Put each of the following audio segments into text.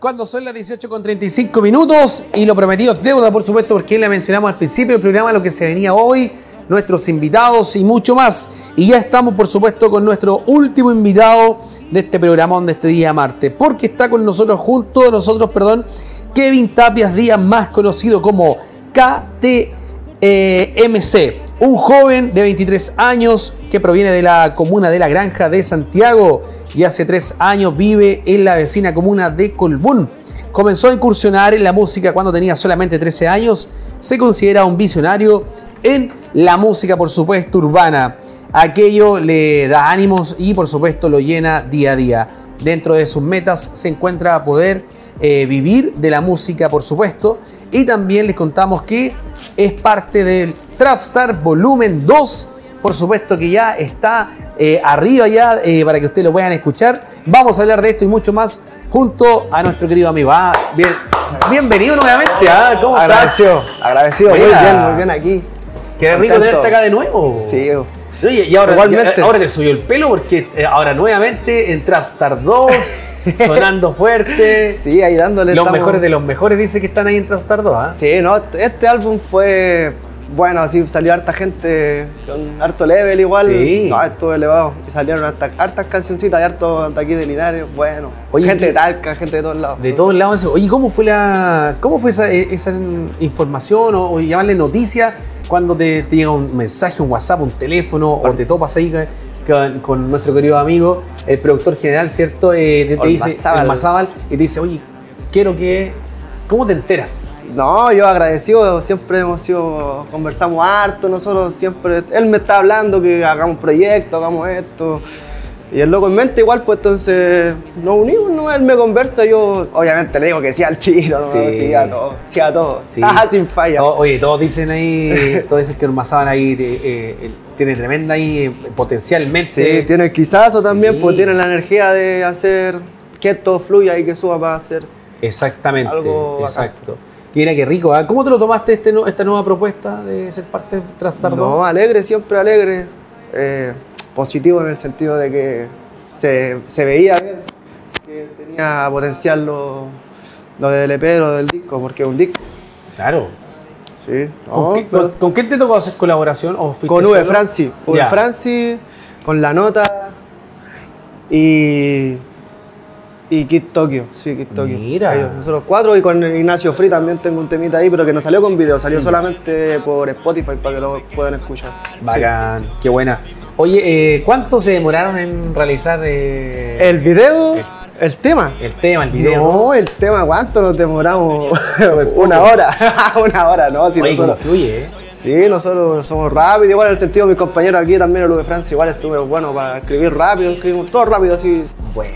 Cuando son las 18 con 35 minutos y lo prometido es deuda, por supuesto, porque le mencionamos al principio del programa lo que se venía hoy, nuestros invitados y mucho más. Y ya estamos, por supuesto, con nuestro último invitado de este programón de este día martes, porque está con nosotros, junto a nosotros, perdón, Kevin Tapias Díaz, más conocido como KTMC. Un joven de 23 años que proviene de la comuna de La Granja de Santiago y hace tres años vive en la vecina comuna de Colbún. Comenzó a incursionar en la música cuando tenía solamente 13 años. Se considera un visionario en la música, por supuesto, urbana. Aquello le da ánimos y, por supuesto, lo llena día a día. Dentro de sus metas se encuentra poder eh, vivir de la música, por supuesto. Y también les contamos que es parte del Trapstar Volumen 2. Por supuesto que ya está eh, arriba ya eh, para que ustedes lo puedan escuchar. Vamos a hablar de esto y mucho más junto a nuestro querido amigo. Ah, bien, bienvenido nuevamente. Ah, ¿Cómo agradecido, estás? Agradecido, muy bien, muy bien aquí. Qué rico tenerte acá de nuevo. Sí. Oye, y ahora, ahora te subió el pelo porque eh, ahora nuevamente en Trapstar 2, sonando fuerte. Sí, ahí dándole. Los mejores de los mejores dice que están ahí en Trapstar 2. ¿ah? Sí, no, este álbum fue bueno, así salió harta gente con harto level igual. Sí. No, estuvo elevado. Y salieron harta, hartas cancioncitas de harto de aquí de Linares. Bueno, Oye, gente de Talca, gente de todos lados. De todos lados. Oye, ¿cómo fue la cómo fue esa, esa información o, llamarle noticia cuando te, te, llega un mensaje, un WhatsApp, un teléfono o te topas ahí con, con, nuestro querido amigo, el productor general, ¿cierto? Eh, te, te dice, Mazábal, y te dice, oye, quiero que... ¿Cómo te enteras? No, yo agradecido, siempre hemos sido, conversamos harto, nosotros siempre, él me está hablando que hagamos proyectos, hagamos esto. Y el loco en mente igual, pues entonces nos unimos, ¿no? Él me conversa, yo obviamente le digo que sí al tiro, ¿no? Sí, a todo, sí a todo, sí. Ah, sin falla. oye, todos dicen ahí, todos dicen que el Mazaban ahí eh, eh, tiene tremenda ahí eh, potencialmente. Sí, tiene el quizazo también, pues tiene la energía de hacer que todo fluya y que suba para hacer Exactamente, algo exacto. Mira qué rico. ¿ah? ¿Cómo te lo tomaste este, esta nueva propuesta de ser parte de Trastar No, alegre, siempre alegre. Eh, positivo en el sentido de que se, veía bien que tenía potencial lo, lo del EP o del disco, porque es un disco. Claro. Sí. ¿Con, quién te tocó hacer colaboración? con V Franci. V Franci, con la nota y y Kid Tokyo, sí, Kid Tokyo. Mira. nosotros cuatro y con Ignacio Free también tengo un temita ahí, pero que no salió con video, salió solamente por Spotify para que lo puedan escuchar. Bacán, qué buena. Oye, eh, ¿cuánto se demoraron en realizar eh, el video? El, tema. El tema, el video. No, el tema, ¿cuánto nos demoramos? una hora. una hora, ¿no? Si Oye, fluye, ¿eh? Sí, nosotros somos rápidos, igual en el sentido mis compañeros aquí también, el de Francia, igual es súper bueno para escribir rápido, escribimos todo rápido así.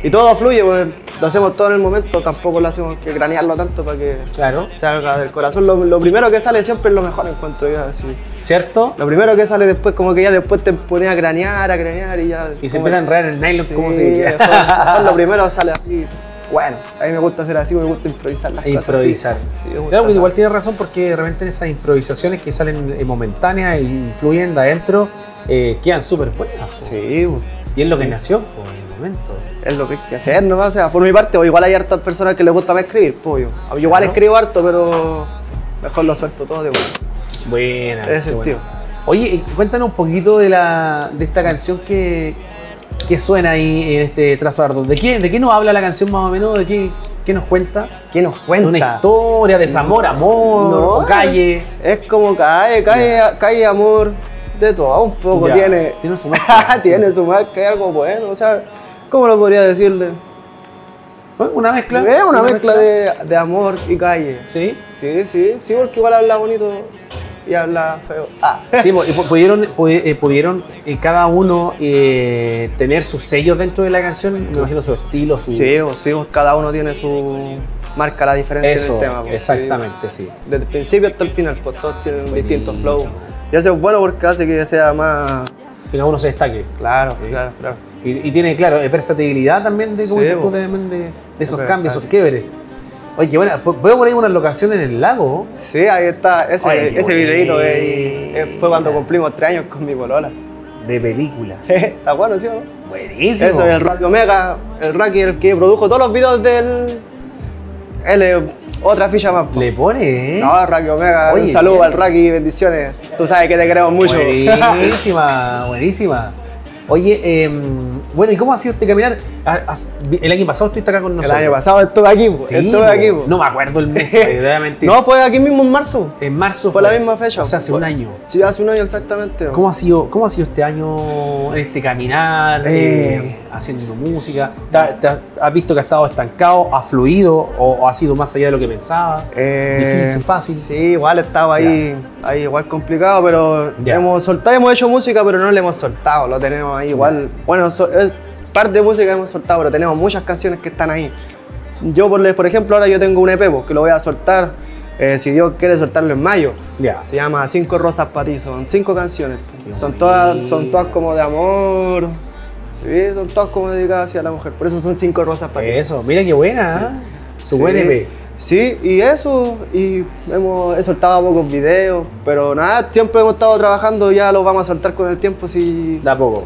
Y todo fluye, pues lo hacemos todo en el momento, tampoco lo hacemos que cranearlo tanto para que claro. salga del corazón. Lo, primero que sale siempre es lo mejor, encuentro yo así. ¿Cierto? Lo primero que sale después, como que ya después te pones a cranear, a cranear y ya. Y se empieza a enredar el nylon, como se dice. lo primero sale así bueno, a mí me gusta hacer así, me gusta improvisar las improvisar. cosas. Improvisar. claro, igual tiene razón porque de repente esas improvisaciones que salen momentáneas y fluyen de adentro eh, quedan súper buenas. Sí. Y es lo que nació el momento. Es lo que hay que hacer, ¿no? O sea, por mi parte, o igual hay hartas personas que les gusta más escribir, pues yo. Igual escribo harto, pero mejor lo suelto todo de bueno. Buena. Ese sentido. Oye, cuéntanos un poquito de, la, de esta canción que, ¿Qué suena ahí en este trazo ¿De qué, ¿De qué nos habla la canción más o menos? ¿De qué, qué nos cuenta? ¿Qué nos cuenta? Una historia, desamor, amor, calle. Es como calle, calle, calle, amor, de todo un poco. Tiene, tiene su marca. tiene su marca, es algo bueno. O sea, ¿cómo lo podría decirle? Una mezcla. Es una, mezcla, De, de, amor y calle. ¿Sí? Sí, sí, sí, porque igual habla bonito y habla feo. Ah. Sí, pudieron, eh, pudieron eh, cada uno eh, tener sus sellos dentro de la canción, me imagino su estilo, su... Sí, sí, cada uno tiene su... marca la diferencia en el tema. exactamente, sí. Desde el principio hasta el final, pues todos tienen distintos flow. Y eso es bueno porque hace que sea más... Que cada uno se destaque. Claro, claro, claro. Y, tiene, claro, versatilidad también de, cómo se de, de, esos cambios, esos quiebres. Oye, bueno, veo por ahí una locación en el lago. Sí, ahí está. Ese, ese videito fue cuando cumplimos tres años con mi polola. De película. Está bueno, ¿sí o no? Buenísimo. Eso es el Rocky Omega, el Rocky el que produjo todos los videos del... Él es otra ficha más. po. Le pone, ¿eh? No, Rocky Omega, Oye, un saludo bien. al Rocky, bendiciones. Tú sabes que te queremos mucho. Buenísima, buenísima. Oye, eh, bueno, ¿y cómo ha sido este caminar? Ah, El año pasado estuviste acá con el nosotros. año pasado estuve aquí, Sí, estuve po. aquí. No me acuerdo el mes. No, fue aquí mismo en marzo. En marzo Fue la misma fecha. O sea, hace Fue- un año. Sí, hace un año exactamente. ¿Cómo ha sido, cómo ha sido este año este caminar, Eh. eh, haciendo música? ¿Te, te has visto que ha estado estancado, ha fluido o, o ha sido más allá de lo que pensaba? Eh, Difícil, fácil. Sí, igual estaba ahí, ahí igual complicado, pero hemos soltado, hemos hecho música, pero no le hemos soltado, lo tenemos ahí igual. Bueno, so- es parte de música que hemos soltado, pero tenemos muchas canciones que están ahí. Yo, por, por ejemplo, ahora yo tengo un EP po, que lo voy a soltar, eh, si Dios quiere soltarlo en mayo. Ya. Se llama Cinco Rosas para ti, son cinco canciones. Qué Son todas, son todas como de amor. Sí, son todas como dedicadas hacia la mujer. Por eso son cinco rosas para ti. Eso, mira qué buena, ¿eh? Su Sí. buen EP. Sí, y eso, y hemos he soltado pocos videos, pero nada, siempre hemos estado trabajando, ya lo vamos a soltar con el tiempo, sí, Da poco.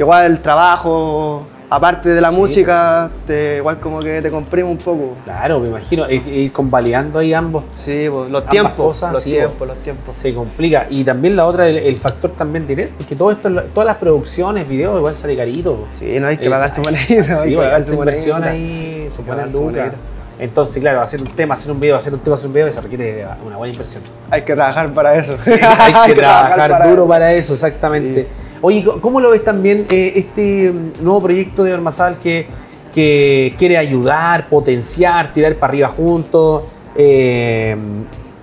Que igual el trabajo, aparte de la Sí. música, te, igual como que te comprime un poco. Claro, me imagino. Ir, ir convalidando ahí ambos Sí, pues, los tiempos, cosas, los sí, tiempos, los tiempos. se complica. Y también la otra, el, el factor también directo, porque todo esto, todas las producciones, videos, igual sale carito. Sí, no hay que pagarse monedita, Sí, hay que pagarse inversión ahí, se que ponen pagarse lucas. monedita. Entonces, claro, hacer un tema, hacer un video, hacer un tema, hacer un video, eso requiere una buena inversión. Hay que trabajar para eso. hay que trabajar duro eso. para eso, exactamente. Sí. Oye, ¿cómo lo ves también eh, este mm, nuevo proyecto de Ormazal que, que quiere ayudar, potenciar, tirar para arriba juntos? eh,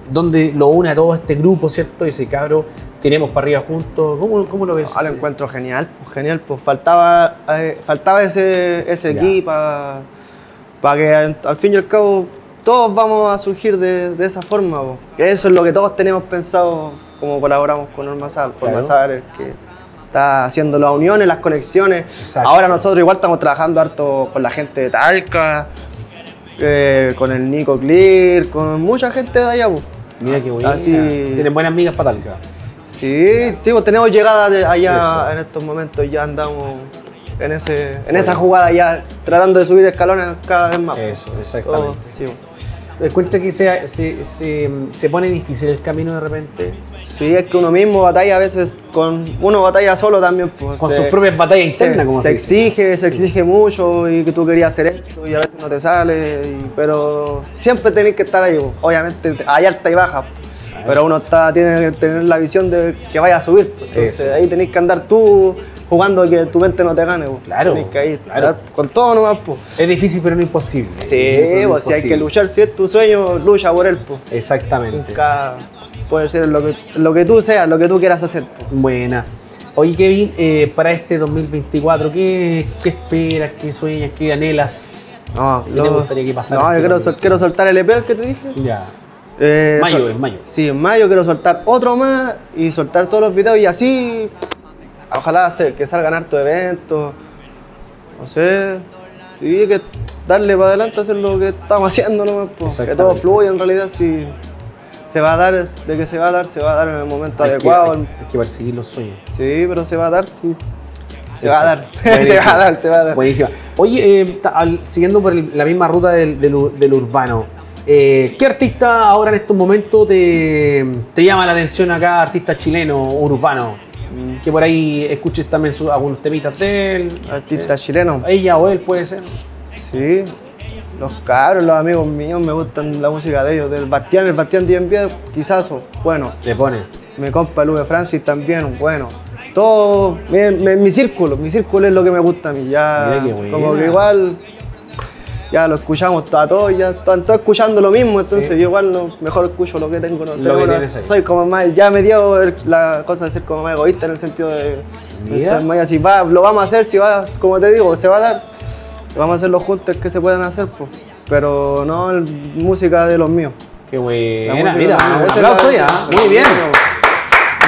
donde lo une a todo este grupo, ¿cierto? Ese cabro, tenemos para arriba juntos. ¿Cómo, cómo lo ves? Ah, lo encuentro genial, pues, genial, pues faltaba, eh, faltaba ese, ese equipo para que al, al fin y al cabo todos vamos a surgir de, de esa forma. Que eso es lo que todos tenemos pensado como colaboramos con Ormazal. Claro. Ormazal es el que está haciendo las uniones, las conexiones. Exacto. Ahora nosotros igual estamos trabajando harto con la gente de Talca, eh, con el Nico Clear, con mucha gente de allá. pues. Mira qué buena. Así- Tienen buenas amigas para Talca. Sí, pues tenemos llegada de allá Eso. en estos momentos, ya andamos en ese en esa jugada ya tratando de subir escalones cada vez más. Eso, Todo, exactamente. sí, ¿Encuentra que se, se, se, se pone difícil el camino de repente? Sí, es que uno mismo batalla a veces con uno batalla solo también, pues. Con sus propias batallas internas, como se exige, se exige mucho y que tú querías hacer esto y a veces no te sale, y- pero siempre tenés que estar ahí, pues. obviamente hay alta y baja, pues. pero uno está, tiene que tener la visión de que vaya a subir, pues. entonces Eso. ahí tenés que andar tú jugando que tu mente no te gane, pues. Claro, que ahí claro. estar con todo nomás, pues. Es difícil, pero no imposible. Sí, pues si hay que luchar, si es tu sueño, lucha por él, pues. Exactamente. Nunca puede ser lo que, lo que tú seas, lo que tú quieras hacer, pues. Buena. Oye, Kevin, eh, para este 2024, ¿qué, ¿qué esperas, qué sueñas, qué anhelas? No, ¿Qué te gustaría que pasara No, este yo quiero, 2024? sol- quiero soltar el EP que te dije. Ya. Eh, Mayo, sol- en mayo. Sí, en mayo quiero soltar otro más y soltar todos los videos y así. Ojalá que salgan hartos eventos. No sé. Y que darle para adelante, hacer lo que estamos haciendo nomás. po. Que todo fluya en realidad. Si se va a dar, de que se va a dar, se va a dar en el momento Hay que, adecuado. hay- hay que perseguir los sueños. Sí, pero se va a dar, sí. Se va a dar. se va a dar, se va a dar. Buenísima. Oye, eh, al- siguiendo por el- la misma ruta del, del ur- del urbano, eh, ¿qué artista ahora en estos momentos te, te llama la atención acá, artista chileno, urbano? Mm. Que por ahí escuches también su- algunos temitas de él. Artista chileno. Ella o él puede ser. Sí, los cabros, los amigos míos me gustan la música de ellos. Del Bastián, el Bastián Dienbier, quizás, bueno. Le pone. Mi compa Luve Francis también, bueno. Todo, mi, mi- mi círculo, mi círculo es lo que me gusta a mí. Ya, Mira qué buena. como que igual, ya lo escuchamos a todos, ya están todos escuchando lo mismo, entonces Sí. yo igual no, mejor escucho lo que tengo. No, Lo que ahí. soy como más, ya me dio la cosa de ser como más egoísta en el sentido de, de ser más así, va, lo vamos a hacer, si va, como te digo, se va a dar, vamos a hacer los juntos que se puedan hacer, pues. pero no música de los míos. Qué buena. Mira, de un aplauso ya. Muy bien.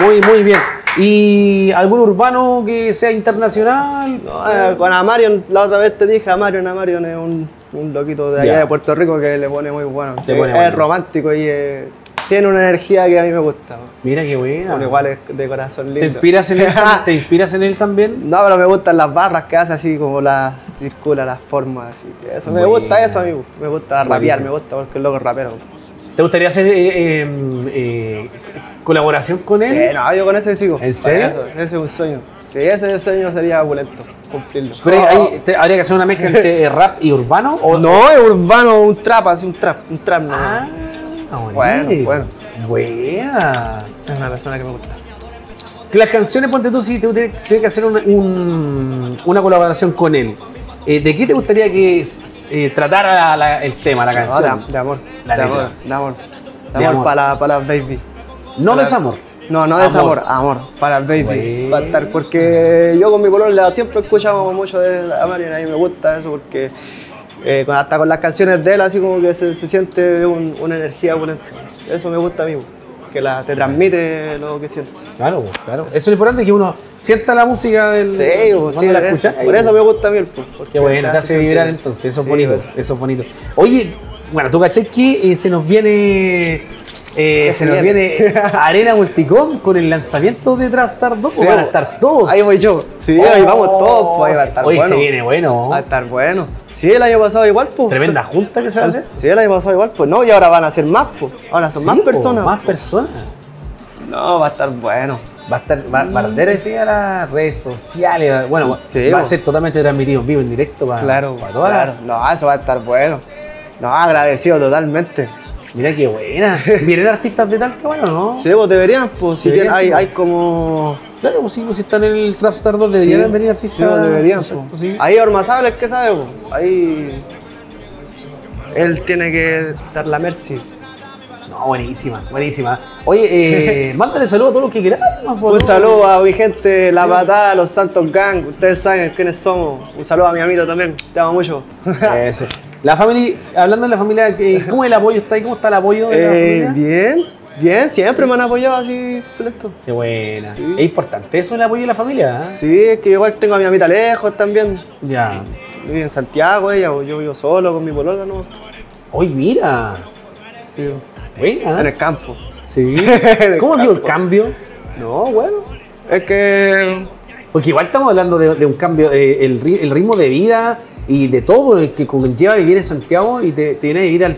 Muy, muy bien. ¿Y algún urbano que sea internacional? No, eh, con Amarion, la otra vez te dije, Amarion, Amarion es un, un loquito de allá de Puerto Rico que le pone muy bueno. Es, pone es bueno. romántico y es, tiene una energía que a mí me gusta. Mira qué buena. Bueno, igual es de corazón lindo. ¿Te inspiras, en él, ¿Te inspiras en él también? No, pero me gustan las barras que hace así como las circula, las formas. Así. Eso, me gusta eso a mí. Me gusta rapear, me gusta porque el loco es rapero. ¿Te gustaría hacer eh, eh, eh, colaboración con él? Sí, no, yo con ese sigo. ¿En serio? Eso, ese es un sueño. Sí, ese sueño sería opulento, cumplirlo. Pero ahí te- habría que hacer una mezcla entre rap y urbano. ¿o no, es urbano, un trap, así un trap, un trap. no. Ah, Bueno, bonito. bueno. Buena. Es una persona que me gusta. Que las canciones, ponte tú, si te tienes que hacer una, un- una colaboración con él. eh, ¿De qué te gustaría que eh, tratara la- el tema, la No, canción? de, de amor, La de letra. amor, de amor. De De amor, amor. para, para las baby. No Para- desamor. No, no desamor, amor, para el baby. Para estar, porque yo con mi polola siempre escuchamos mucho de la Mariana y a mí me gusta eso porque eh, hasta con las canciones de él así como que se, se siente un- una energía opulenta. Eso me gusta a mí, que la, te transmite lo que sientes. Claro, pues, claro. Eso es lo importante, que uno sienta la música del. Sí, pues, cuando sí, la es- escucha. por eso me gusta a mí el pop. Qué bueno, te hace vibrar entonces, eso es Sí, bonito, pues. eso es bonito. Oye, bueno, tú caché que eh, se nos viene, eh, ¿Qué se nos viene? Arena Multicom con el lanzamiento de Trapstar 2, Sí, van a estar todos. Ahí voy yo. Sí, ahí vamos todos, pues ahí va a estar Hoy bueno. se viene bueno. Va a estar bueno. Sí, el año pasado igual, pues. Tremenda junta que se va a hacer. Sí, el año pasado igual, pues no, y ahora van a ser más, pues. Ahora son Sí, más personas. Más personas. No, va a estar bueno. Va a estar, va, va a las redes sociales. Bueno, Sí, va a ser totalmente transmitido en vivo, en directo para, Claro, para todas claro. No, eso va a estar bueno. No, agradecido totalmente. Mira qué buena. ¿Vienen artistas de Talca, bueno, no? Sí, pues deberían, pues si Deberían, hay, sí, hay como. Claro, pues sí, pues si están en el Trapstar 2 deberían Sí, venir Sí, artistas. pues deberían, pues. sí. Ahí Ormazable es que sabe, pues. Ahí. Él tiene que dar la mercy. No, buenísima, buenísima. Oye, eh, mándale saludos a todos los que quieran. Un saludo a mi gente, La Patada, Los Santos Gang. Ustedes saben quiénes somos. Un saludo a mi amigo también. Te amo mucho. Eso. La familia, hablando de la familia, ¿qué- ¿cómo el apoyo está ahí? ¿Cómo está el apoyo de la Eh, familia? bien, bien. Siempre me han apoyado así, excelente. Qué buena. Sí. Es importante eso el apoyo de la familia. ¿eh? Sí, es que igual tengo a mi amita lejos también. Ya. Vive en Santiago ella, yo vivo solo con mi polola, ¿no? Hoy mira. Sí, Buena. en el campo. Sí. ¿Cómo ha sido el cambio? No, bueno. Es que. Porque igual estamos hablando de, de un cambio, eh, el, ri- el ritmo de vida y de todo el que conlleva vivir en Santiago y te, te viene a vivir al,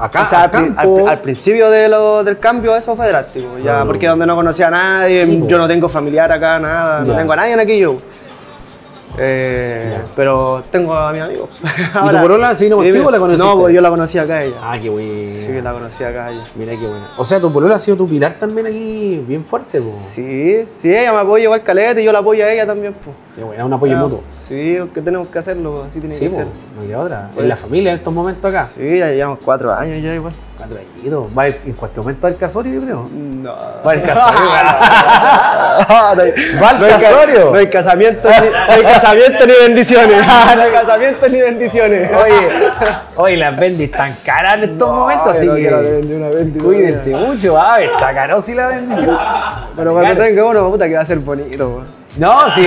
acá, o sea, al al, pri- campo. al- al principio de lo- del cambio eso fue drástico. Ya, Claro. porque donde no conocía a nadie, Sí, yo no tengo familiar acá, nada, no tengo a nadie en aquí yo. Eh, pero tengo a mi amigo. ¿Y tu polola se vino contigo o la conociste? No, pues yo la conocí acá a ella. Ah, qué bueno. Sí, la conocí acá a ella. Mira qué bueno. O sea, tu polola ha sido tu pilar también aquí bien fuerte, po. Sí, sí, ella me apoya igual caleta y yo la apoyo a ella también. Pues. Qué bueno, un apoyo Ah, mutuo. Sí, que tenemos que hacerlo, así tiene Sí, que po, ser. no hay otra. Pues- En la familia en estos momentos acá. Sí, ya llevamos cuatro años ya igual. Cuatro añitos. Va en cualquier momento al casorio, yo creo. No. Va al casorio. Va al casorio. No hay casamiento, ni, no hay casamiento ni bendiciones. no hay casamiento ni bendiciones. Oye, oye, las bendis están caras en estos momentos, así que una cuídense mucho, ah, está caro si la bendición. Pero cuando tenga uno, puta que va a ser bonito. No, sí.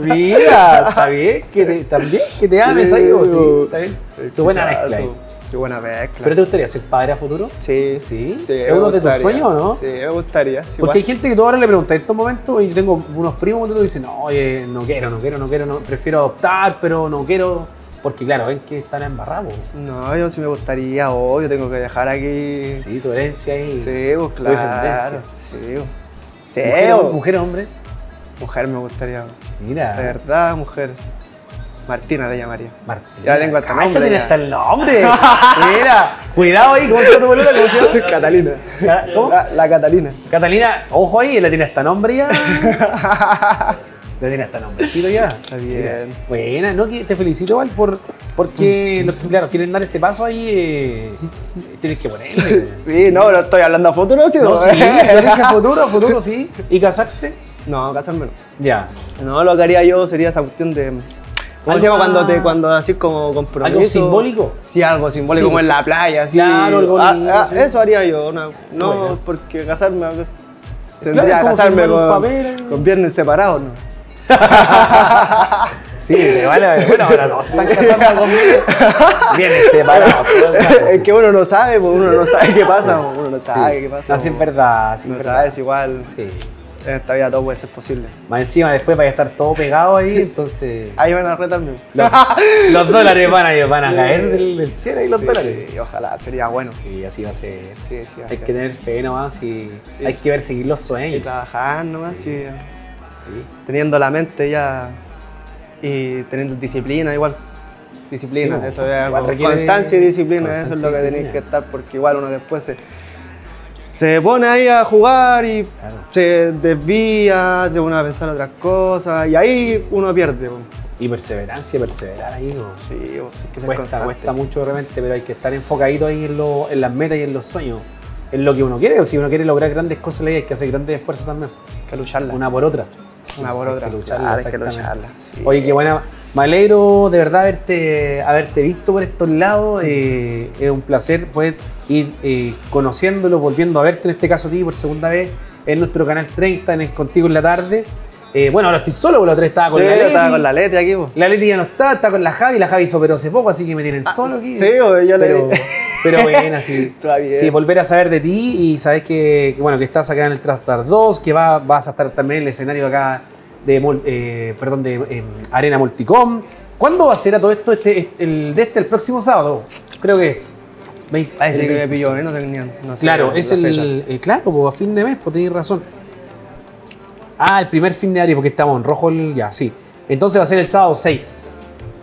Mira, está bien que te, también que te ames ahí, sí, está bien. Su buena mezcla. Su, su buena mezcla. ¿Pero te gustaría ser padre a futuro? Sí, Sí. sí, ¿Es uno de tus sueños o no? Sí, me gustaría. sí, Porque hay gente que tú ahora le preguntas en estos momentos, y yo tengo unos primos que tú dicen, no, oye, no quiero, no quiero, no quiero, no, prefiero adoptar, pero no quiero, porque claro, ven que están embarrados. No, yo sí me gustaría, obvio, tengo que dejar aquí. Sí, tu herencia ahí. Sí, pues Tu claro. descendencia. Sí. Sí, Mujer, pues. mujer, hombre. Mujer me gustaría. De Mira. verdad, mujer. Martina le llamaría. Martín. Ya tengo hasta Cacha, nombre, tiene hasta el nombre. Mira, cuidado ahí, ¿cómo se llama tu boluda? ¿Cómo se llama? Catalina. ¿Cómo? La, la Catalina. Catalina, ojo ahí, la tiene hasta nombre ya. La tiene hasta nombrecito ya. Está bien. Buena, no, que te felicito igual por, porque los que, claro, quieren dar ese paso ahí, eh, tienes que ponerle. Sí, no, no estoy hablando a futuro, ¿sí? No, sí, yo dije a futuro, a futuro, sí. ¿Y casarte? No, casarme no. Ya. No, lo que haría yo sería esa cuestión de. ¿Cómo Algo se llama cuando te cuando así como compromiso? ¿Algo simbólico? Sí, algo simbólico Sí, como en la playa, así. Claro, algo Ah, ah, sí. Eso haría yo, no, porque casarme. Claro, Tendría es que casarme con, con viernes separados, ¿no? Sí, vale. Bueno, ahora no se están casando conmigo. Vienen separados. es que uno no sabe, pues uno no sabe qué pasa, pues, uno no sabe qué pasa. No, sí, es verdad, sí, no es verdad. sabes, igual. Sí. En esta vida todo puede ser posible. Más encima después vaya a estar todo pegado ahí, entonces. Ahí van a retar también. Los, los dólares van a, van a caer del, del cielo y los Sí, dólares. ojalá, sería bueno. Y así va a ser. Sí, sí, va a Hay ser. que tener fe nomás y hay que ver seguir los Y sueños. trabajar nomás, sí. Sí. teniendo la mente ya y teniendo disciplina igual. Disciplina, Sí, eso pues, es algo. requiere Constancia y disciplina, eso es lo que tenéis que estar porque igual uno después se, se pone ahí a jugar y Claro. se desvía, se pone a pensar otras cosas y ahí uno pierde. po. Y perseverancia, perseverar ahí. po, sí, hay que Cuesta, constante. cuesta mucho de repente, pero hay que estar enfocadito ahí en, lo- en las metas y en los sueños. En lo que uno quiere, si uno quiere lograr grandes cosas hay que hacer grandes esfuerzos también. Hay que lucharla. Una por otra. Una por Hay otra. que lucharla, Claro, hay que lucharla. sí. Oye, qué buena. Me alegro de verdad haberte, haberte visto por estos lados. eh, es un placer poder ir eh, conociéndolo, volviendo a verte, en este caso a ti por segunda vez, en nuestro canal 30, en el Contigo en la tarde. Eh, bueno, ahora estoy solo, porque la otra estaba con Sí, la Leti. estaba con la Leti aquí. po. La Leti ya no está, está con la Javi. La Javi se operó hace poco, así que me tienen solo aquí. Ah, Sí, yo pero, le pero bueno, sí. Sí, volver a saber de ti y sabes que, que, bueno, que estás acá en el Trastar 2, que va, vas a estar también en el escenario acá de, eh, perdón, de em, Arena Multicom. ¿Cuándo va a ser a todo esto este, este- el, de este el próximo sábado? Creo que es. Parece que me 25. pilló, ¿eh? no tenía. No sé Claro, la es el. eh, claro, pues a fin de mes, pues tenéis razón. Ah, el primer fin de año, porque estamos en rojo el- ya, sí. Entonces va a ser el sábado 6.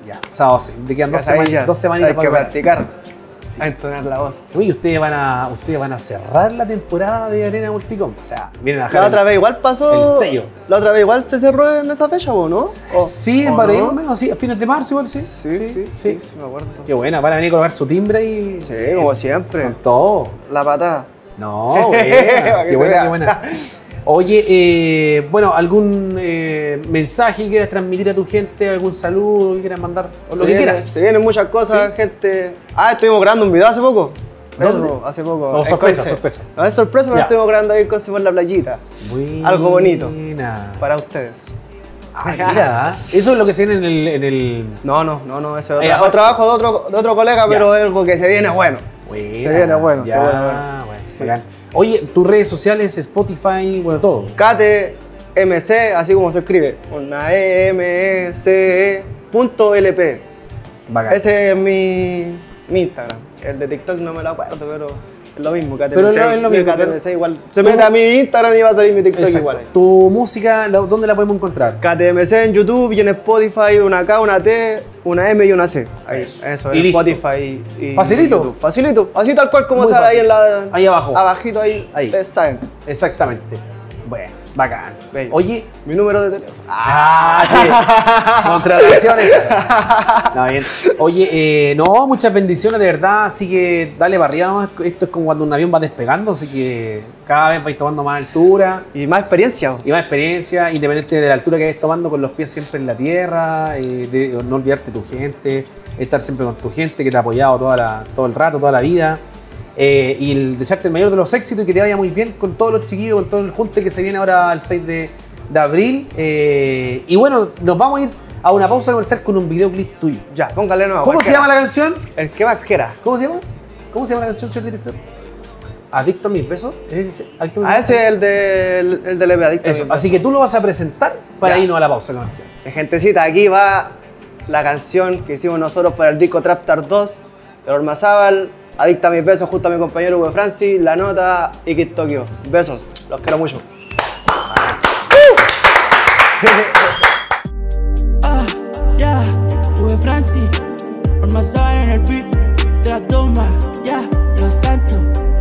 Ya, sábado 6. Te quedan dos, semanas, dos semanitas Hay que prepararse. practicar. Sí. A entonar la voz. Uy, ustedes van a, ustedes van a cerrar la temporada de Arena Multicom. O sea, vienen a dejar La el- otra vez igual pasó. el sello. La otra vez igual se cerró en esa fecha, ¿o no? ¿O- Sí, para ahí no? más o menos, sí, a fines de marzo igual, sí. Sí, sí, sí, sí. sí, me acuerdo. Qué buena, van a venir a colocar su timbre y. Sí, como siempre. Con todo. La patada. No, Para buena, que qué buena, qué buena. Oye, eh, bueno, ¿algún eh, mensaje que quieras transmitir a tu gente? ¿Algún saludo que quieras mandar? O lo Se que viene- quieras. Se vienen muchas cosas, gente. Ah, estuvimos grabando un video hace poco. ¿Dónde? Eso, hace poco. Oh, en sorpresa, Conce. sorpresa. No es sorpresa, pero estuvimos grabando ahí en Conce por la playita. Buena. Algo bonito. para ustedes. Ah, mira, eso es lo que se viene en el. En el... No, no, no, no, es otro, trabajo de otro, de otro colega, Ya. pero es algo que se viene bueno. Buena, Se viene bueno, Ya, se viene bueno. bueno, Sí. Oye, tus redes sociales, Spotify, bueno, todo. KTMC, así como se escribe. Una E M E C E punto LP. Bacán. Ese es mi, mi Instagram. El de TikTok no me lo acuerdo, pero lo mismo. KTMC, Pero no, es lo mismo, pero- igual. Se mete a mi Instagram y va a salir mi TikTok Exacto. igual. Tu música, la- ¿dónde la podemos encontrar? KTMC en YouTube y en Spotify una K, una T, una M y una C. Ahí, Eso. eso, Y en. Spotify y ¿Facilito? YouTube. Facilito, así tal cual como Muy sale ahí en la. Ahí abajo. Abajito ahí. Ahí. Ustedes saben. Exactamente. Bueno, bacán. Bello. Oye. Mi número de teléfono. Ah, sí. Contrataciones. No, bien. Oye, eh, no, muchas bendiciones de verdad. Así que dale para arriba nomás. Esto es como cuando un avión va despegando. Así que cada vez vais tomando más altura. Y más experiencia. Y más experiencia, independiente de la altura que vayas tomando, con los pies siempre en la tierra, eh, de no olvidarte de tu gente, estar siempre con tu gente que te ha apoyado toda la- todo el rato, toda la vida. Eh, y el desearte el mayor de los éxitos y que te vaya muy bien con todos los chiquillos, con todo el junte que se viene ahora el 6 de, de abril. Eh, y bueno, nos vamos a ir a una pausa comercial con un videoclip tuyo. Ya, póngale nuevo. ¿Cómo se llama la canción? El que más quiera. ¿Cómo se llama? ¿Cómo se llama la canción, señor director? ¿Adicto a mis besos? ¿Es- Adicto a mis Ah, ese es el del el del EP Adicto. Eso, así que tú lo vas a presentar para Ya. irnos a la pausa comercial. Gentecita, aquí va la canción que hicimos nosotros para el disco Trapstar 2 de Ormazábal. Adicta a mis besos junto a mi compañero Hugo Francis, La Nota y Kid Tokyo. Besos, los quiero mucho. Ah,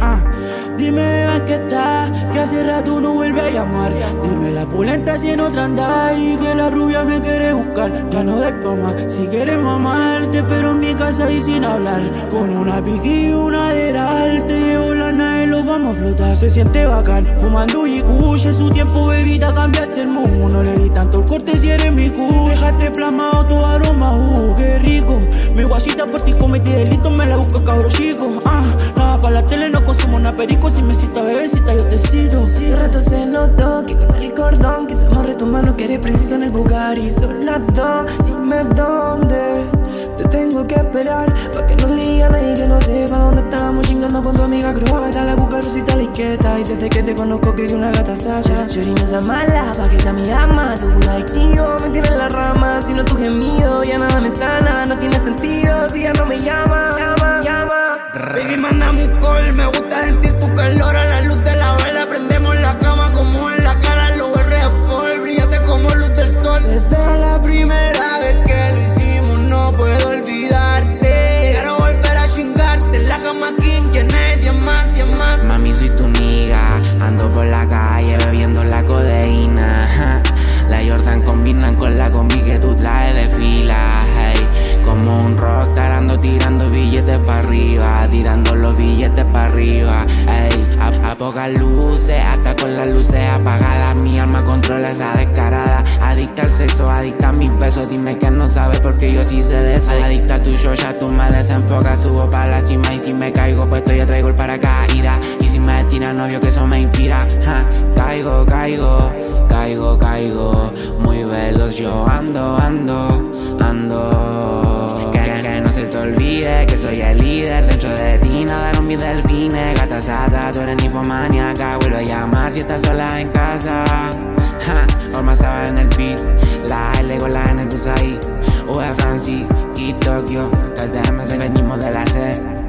ah. Dime, bebé, ¿qué está? Que hace rato no Dime, la pulenta si en otra anda y que la rubia me quiere buscar. Ya no de pama, si quieres mamarte, pero en mi casa y sin hablar. Con una piqui y una deral, te llevo la nave, los vamos a flotar. Se siente bacán, fumando y cuche, su tiempo, bebita, cambiaste el mundo. No le di tanto el corte si eres mi cu. Dejaste plasmado tu aroma, uh, qué rico. Mi guasita por ti cometí delito, me la busco cabro chico. Ah, para la tele, no consumo una perico. Si me cita bebecita, yo te cito. Si rato se notó que con el cordón quisimos retomar, no queremos eres precisa en el Bugatti. Son las dos, dime dónde. Te tengo que esperar Pa' que no le diga a nadie que no sepa dónde estamos Chingando con tu amiga croata. La busca Rosita la izquierda Y desde que te conozco que una gata sacha Chorina esa mala pa' que sea mi dama Tú un adictivo, me tienes la rama. Si no tu gemido, ya nada me sana. No tiene sentido si ya no me llama Llama, llama Baby, mandame un call Me gusta sentir tu calor. A la luz de la vela Prendemos la cama como en la cara. Lo por brillante como luz del sol. Desde la primera vez que lo hicimos no puedo olvidarte. Quiero volver a chingarte la cama king llena de diamante, diamante. Mami, soy tu amiga Ando por la calle bebiendo la codeína. La Jordan combinan con la combi que tú traes de fila. Hey. Como un rock tarando tirando billetes para arriba arriba hey. a, pocas luces, hasta con las luces apagadas. Mi alma controla esa descarada. Adicta al sexo, adicta a mis besos. Dime que no sabes porque yo sí sé de eso. Adicta a tu show, ya tú me desenfocas Subo para la cima y si me caigo pues yo traigo el paracaídas Y si me tira novio que eso me inspira. Caigo, caigo, caigo, caigo. Muy veloz yo ando, ando, ando que, no se te olvide que soy el líder Dentro de ti nadaron mis delfines Gata sata, tú eres ninfomaníaca Vuelve a llamar si estás sola en casa. Ja, sabes en el beat La L con la N, tú ahí UE Francis y Tokio KTM, se venimos de la C